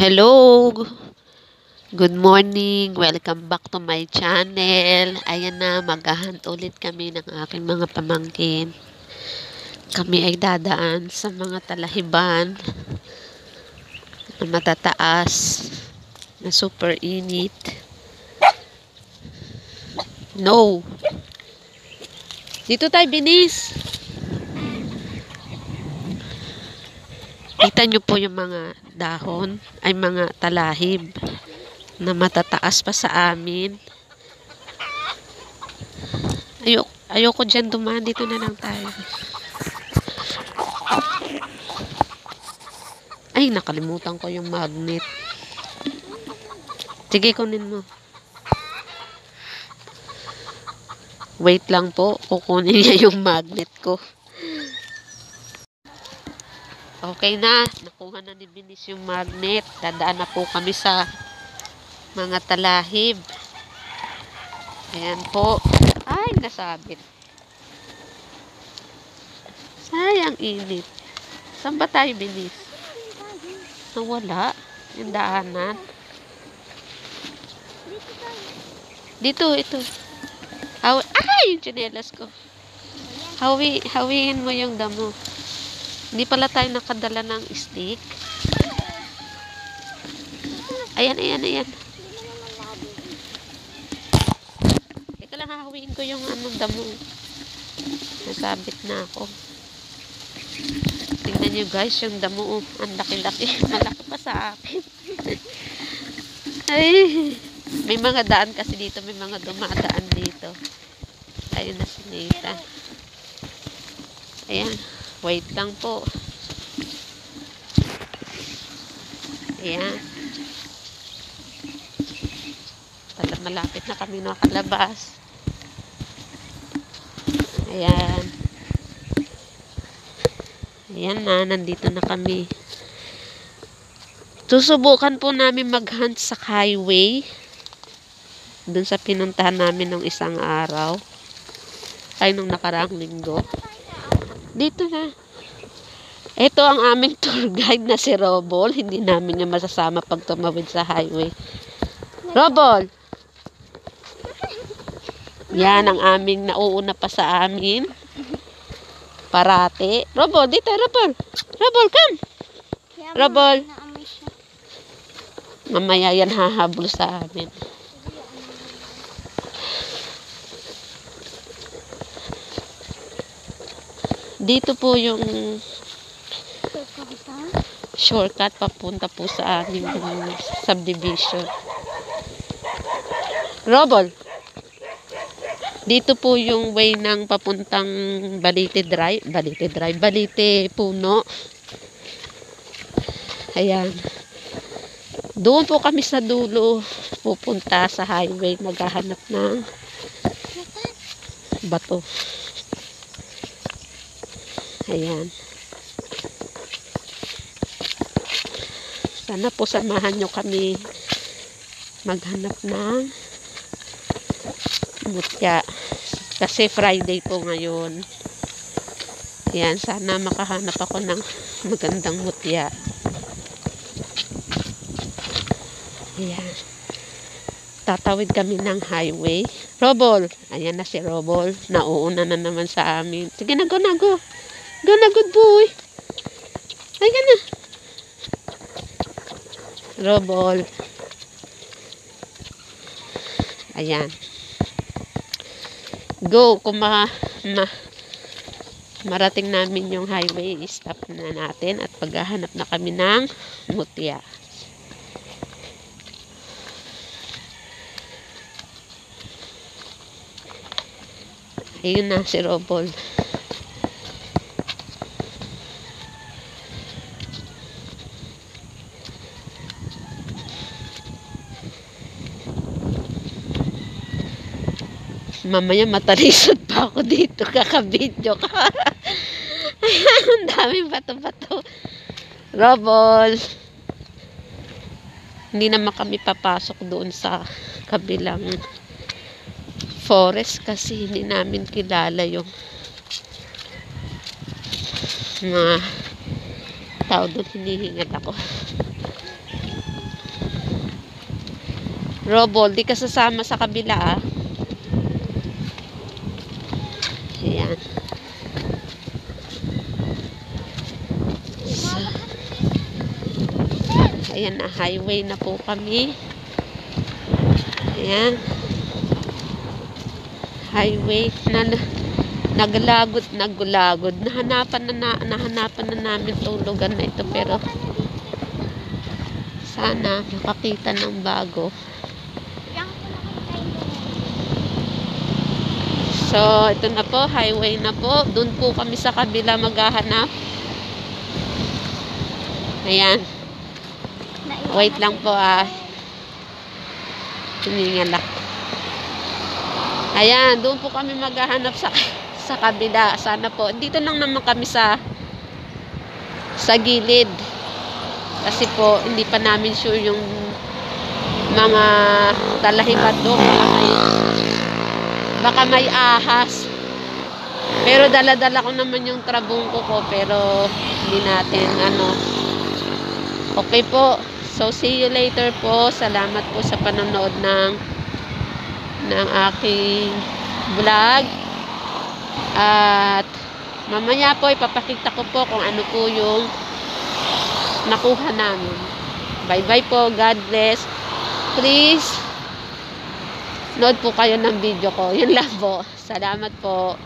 Hello! Good morning! Welcome back to my channel. Ayan na, maghahunt ulit kami ng aking mga pamangkin. Kami ay dadaan sa mga talahiban na matataas na super init. No! Dito tayo, binis! Kita nyo po yung mga dahon, ay mga talahib na matataas pa sa amin. Ayok, ayoko dyan dumaan. Dito na lang tayo. Ay, nakalimutan ko yung magnet. Sige, kunin mo. Wait lang po. Kukunin niya yung magnet ko. Okay na. Nakuha na ni Binis yung magnet. Dadaan na po kami sa mga talahib. Ayan po. Ay, nasabit. Sayang init. Saan ba tayo, Binis? Nawala. Yung daanan. Dito, ito. Haw Ay, yung tsinelas ko. Hawi, hawiin mo yung damo. Hindi pala tayo nakadala ng stick. Ayan, ayan, ayan. Teka lang, hahawiin ko yung anong damo. Nasabit na ako. Tingnan nyo guys, yung damo, oh, ang laki-laki. Malaki pa sa akin. Ay, may mga daan kasi dito, may mga dumadaan dito. Ayun na si Nathan. Ayan. Wait lang po. Ayan. Pala malapit na kami nakalabas. Ayan. Ayan na, nandito na kami. Susubukan po namin mag-hunt sa highway. Doon sa pinuntahan namin ng isang araw. Ay, nung nakaraang linggo. Dito na. Ito ang aming tour guide na si Robol. Hindi namin niya masasama pag tumawid sa highway. Robol! Yan ang aming nauuna pa sa amin. Parate. Robol, dito, Robol. Robol, come. Robol. Mamaya yan hahabol sa amin. Dito po yung shortcut papunta po sa aming subdivision. Robol. Dito po yung way ng papuntang Balite Drive. Balite Drive. Balite Puno. Ayan. Doon po kami sa dulo pupunta sa highway. Maghahanap ng bato. Ayan. Sana po samahan nyo kami maghanap ng mutya. Kasi Friday po ngayon. Ayan, sana makahanap ako ng magandang mutya. Ayan. Tatawid kami ng highway. Robol. Ayan na si Robol. Nauuna na naman sa amin. Sige na, go na, go. Go na, good boy. Ay, ka na. Robol. Ayan. Go. Kung ma, ma, marating namin yung highway, stop na natin at paghahanap na kami ng mutya. Ayun na si Robol. Mamaya matalisod pa ako dito. Kakabidyo ka. Ang daming bato-bato. Robol. Hindi naman kami papasok doon sa kabilang forest kasi hindi namin kilala yung mga tao doon hinihingal ako Robol, di ka sasama sa kabila ah. Ayan. So, ayan na, highway na po kami. Ayan. Highway na naglagod, naglagod. Nahanapan na, na nahanapan na namin tong lugar na ito pero sana makakita ng bago. So, ito na po, highway na po. Doon po kami sa kabila maghahanap. Ayan. Wait lang po ah. Hiningal ako. Ayan, doon po kami maghahanap sa sa kabila. Sana po. Dito lang naman kami sa sa gilid. Kasi po, hindi pa namin sure yung mga talahibat doon. Baka may, baka may ahas. Pero dala-dala ko naman yung trabungko ko. Pero hindi natin, ano. Okay po. So, see you later po. Salamat po sa panonood ng ng aking vlog. At mamaya po ipapakita ko po kung ano po yung nakuha namin. Bye-bye po. God bless. Please, nood po kayo ng video ko. Yun lang po. Salamat po.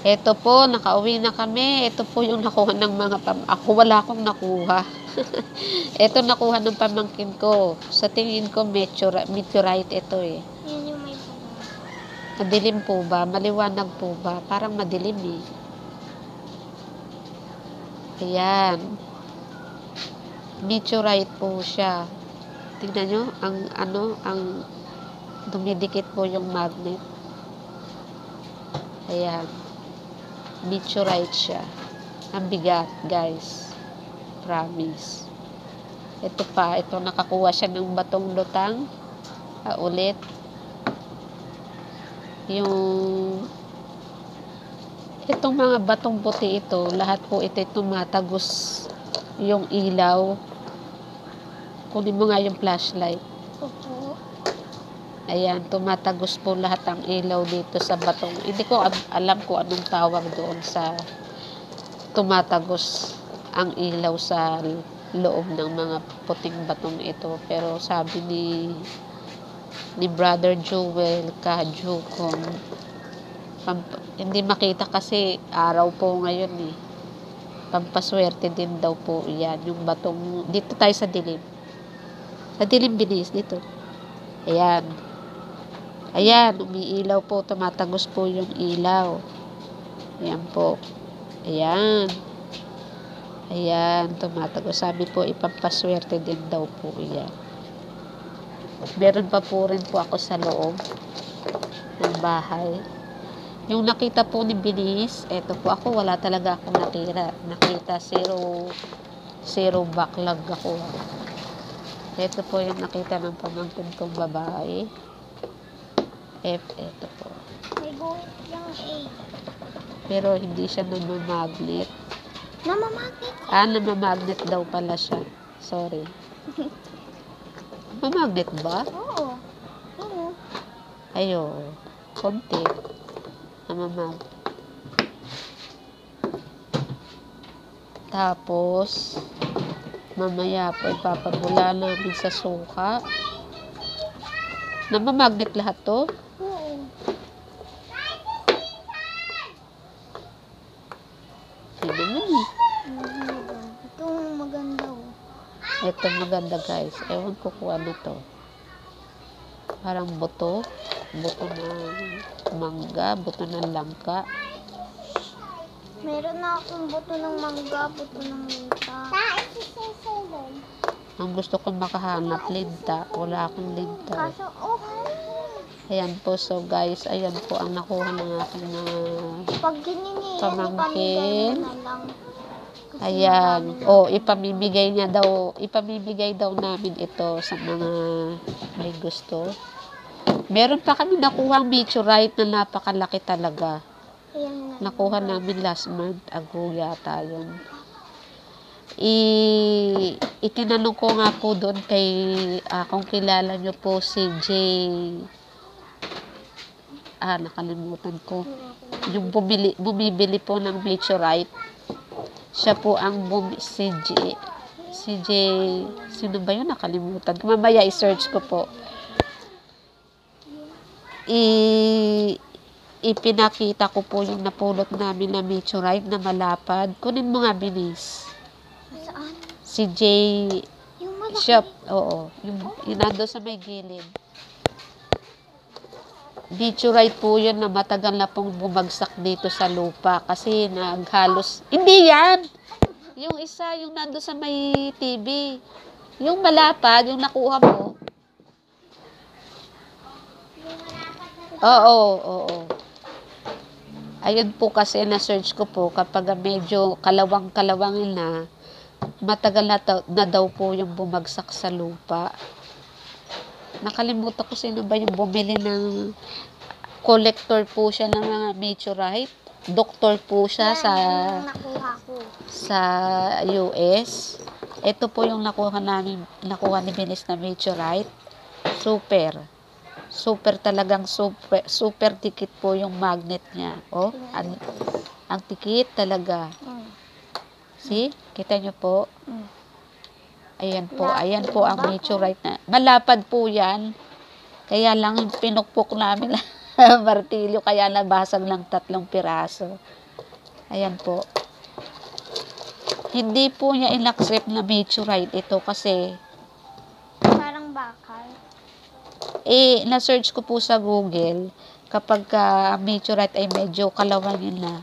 Ito po, nakauwi na kami. Ito po yung nakuha ng mga pam... Ako wala akong nakuha. ito nakuha ng pamangkin ko. Sa tingin ko, meteorite, meteorite ito eh. Yun yung may bunga. Madilim po ba? Maliwanag po ba? Parang madilim eh. Ayan. Meteorite po siya. Tingnan nyo, ang ano, ang dumidikit po yung magnet. Ayan. Meteorite siya. Ang bigat, guys. Promise. Ito pa, ito nakakuha siya ng batong lutang. Ah, ulit yung itong mga batong puti ito, lahat po ito tumatagos yung ilaw. Kunin mo nga yung flashlight. Opo. Ayan, tumatagos po lahat ang ilaw dito sa batong. Hindi ko alam kung anong tawag doon sa tumatagos ang ilaw sa loob ng mga puting batong ito. Pero sabi ni ni Brother Jewel ka Jukong hindi makita kasi araw po ngayon eh. Pampaswerte din daw po yan yung batong. Dito tayo sa dilim. Sa dilim bilis dito. Ayan ayan umiilaw po tumatagos po yung ilaw ayan po ayan ayan tumatagos sabi po ipampaswerte din daw po yan meron pa po rin po ako sa loob ng bahay. Yung nakita po ni Bilis, eto po ako, wala talaga akong nakita. Nakita, zero, zero backlog ako. Ito po yung nakita ng pamangkin kong babae. F, eto po. May guhit yung A. Pero hindi siya namamagnet. Namamagnet. Ah, namamagnet daw pala siya. Sorry. Mamagnet ba? Oo. Oo. Ayo, konti. Namamag. Tapos, mamaya po ipapabula namin sa suka. Namamagnet lahat to? Oo. Hindi naman eh. Maganda. Ito maganda oh. Ito maganda guys. Ewan ko kung ano to. Parang buto. Buto ng mangga. Buto ng langka. Meron na akong buto ng mangga, buto ng minta. Ang gusto ko makahanap, linta. Wala akong linta. Kaso, oh, Ayan po. So guys, ayan po ang nakuha ng aking mga... giningi, Pamangkin. Ayan. O, ipamimigay niya daw, ipamimigay daw namin ito sa mga may gusto. Meron pa kami nakuha meteorite na napakalaki talaga. Nakuha namin last month. Ago yata yun. i itinanong ko nga po doon kay ah, kung kilala nyo po si J ah nakalimutan ko yung bumili, bumibili po ng meteorite siya po ang bum, si J si J sino ba yun? Nakalimutan mamaya i-search ko po. I ipinakita ko po yung napulot namin na meteorite na malapad. Kunin mo nga binis. Saan? si J Yung malaki. shop oo. Yung, yung nandun sa may gilid meteorite po yun na matagal na pong bumagsak dito sa lupa kasi naghalos hindi yan. Yung isa yung nandun sa may TV yung malapad yung nakuha mo. Oo oo ayun po kasi na-search ko po kapag medyo kalawang-kalawangin na matagal na, na daw po yung bumagsak sa lupa nakalimutan ko sino ba yung bumili ng collector po siya ng mga meteorite. Doktor po siya sa sa US. Ito po yung nakuha namin, nakuha ni Binis na meteorite. Super. Super talagang super, super tikit po yung magnet niya. Oh, ang, ang tikit talaga. Mm. See? Kita nyo po? Ayan po, ayan po ang meteorite na. Malapad po yan. Kaya lang pinukpok namin martilyo, kaya nabasag ng tatlong piraso. Ayan po. Hindi po niya inaccept na meteorite ito kasi Parang bakal. eh, na-search ko po sa Google kapag ka meteorite ay medyo kalawangin na.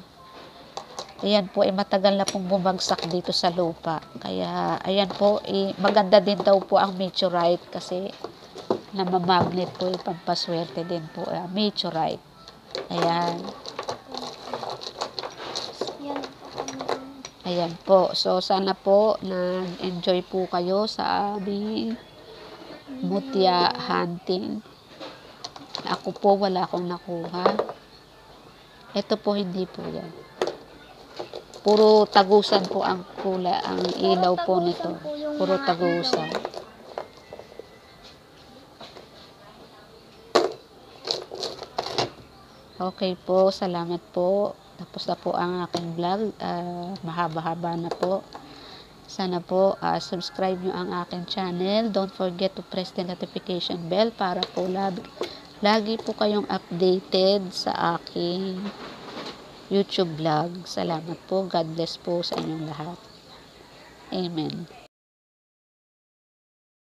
Ayan po, eh, matagal na pong bumagsak dito sa lupa. Kaya, ayan po, eh, maganda din daw po ang meteorite kasi namamagnet po, eh, pampaswerte din po, eh, meteorite. Ayan, Yan. ayan po. So, sana po nag-enjoy po kayo sa aming mutya hunting. Ako po, wala akong nakuha. Ito po, hindi po yan. Puro tagusan po ang kula, ang ilaw po nito. Puro tagusan. Okay po, salamat po. Tapos na po ang aking vlog. Ah, mahaba-haba na po. Sana po ah, subscribe nyo ang aking channel. Don't forget to press the notification bell para po lagi, lagi po kayong updated sa aking YouTube vlog. Salamat po. God bless po sa inyong lahat. Amen.